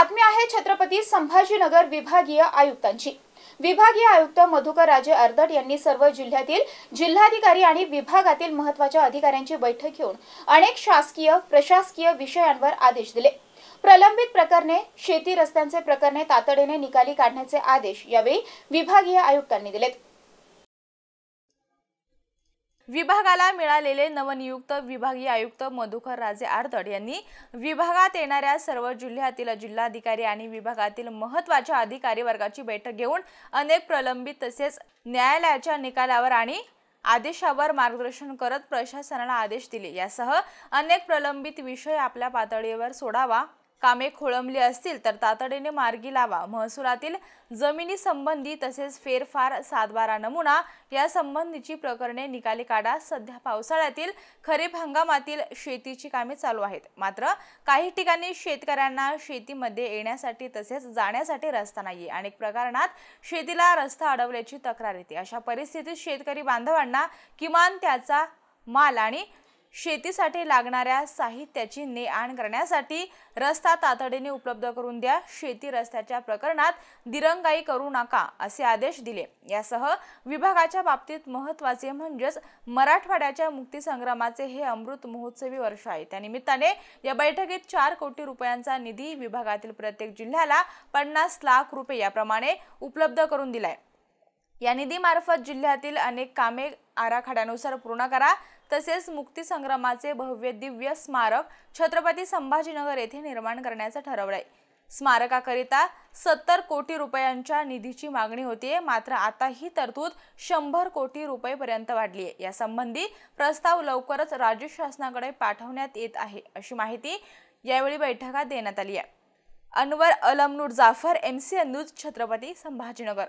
बातमी आहे छत्रपती संभाजीनगर विभागीय आयुक्तांची. विभागीय आयुक्त मधुकर राजे अर्दट यांनी सर्व जिल्ह्यातील जिल्हाधिकारी आणि विभागातील महत्त्वाच्या अधिकाऱ्यांची बैठक घेऊन अनेक शासकीय प्रशासकीय विषयांवर आदेश दिले. प्रलंबित प्रकरणे शेती रस्त्यांचे प्रकरणे तातडीने निकाली काढण्याचे आदेश यावेळी विभागीय आयुक्तांनी दिलेत. विभागाला मिळालेले नवनियुक्त विभागीय आयुक्त मधुकर राजे आर्दड यांनी विभागात येणाऱ्या सर्व जिल्ह्यातील जिल्हाधिकारी आणि विभागातील महत्त्वाच्या अधिकारी वर्गाची बैठक घेऊन अनेक प्रलंबित तसेच न्यायालयाच्या निकालावर आणि आदेशावर मार्गदर्शन करत प्रशासनाला आदेश दिले. यासह अनेक प्रलंबित विषय आपल्या पातळीवर सोडावा कामे खोळंबली असतील तर तातडीने मार्गी लावा. महसुलातील जमिनी संबंधी तसेच फेरफार सातबारा नमुना या संबंधीची प्रकरणे निकाली काढा. सध्या पावसाळ्यातील खरीप हंगामातील शेतीची कामे चालू आहेत. मात्र काही ठिकाणी शेतकऱ्यांना शेतीमध्ये येण्यासाठी तसेच जाण्यासाठी रस्ता नाहीये. अनेक प्रकरणात शेतीला रस्ता अडवल्याची तक्रार येते. अशा परिस्थितीत शेतकरी बांधवांना किमान त्याचा माल आणि शेतीसाठी लागणाऱ्या साहित्याची ने आण करण्यासाठी रस्ता तातडीने उपलब्ध करून द्या. शेती रस्त्याच्या प्रकरणात दिरंगाई करू नका असे आदेश दिले. यासह विभागाच्या बाबतीत महत्त्वाचे म्हणजेच मराठवाड्याच्या मुक्तीसंग्रामाचे हे अमृत महोत्सवी वर्ष आहे. त्यानिमित्ताने या बैठकीत चार कोटी रुपयांचा निधी विभागातील प्रत्येक जिल्ह्याला पन्नास लाख रुपये याप्रमाणे उपलब्ध करून दिलाय. या निधीमार्फत जिल्ह्यातील अनेक कामे आराखड्यानुसार पूर्ण करा. तसेच मुक्तीसंग्रामाचे भव्य दिव्य स्मारक छत्रपती संभाजीनगर येथे निर्माण करण्याचं ठरवलंय. स्मारकाकरिता सत्तर कोटी रुपयांच्या निधीची मागणी होतीये. मात्र आता ही तरतूद शंभर कोटी रुपयेपर्यंत वाढली आहे यासंबंधी प्रस्ताव लवकरच राज्य शासनाकडे पाठवण्यात येत आहे अशी माहिती यावेळी बैठकात देण्यात आली आहे Anwar Almanoor Jafar M C news Chhatrapati Sambhajinagar.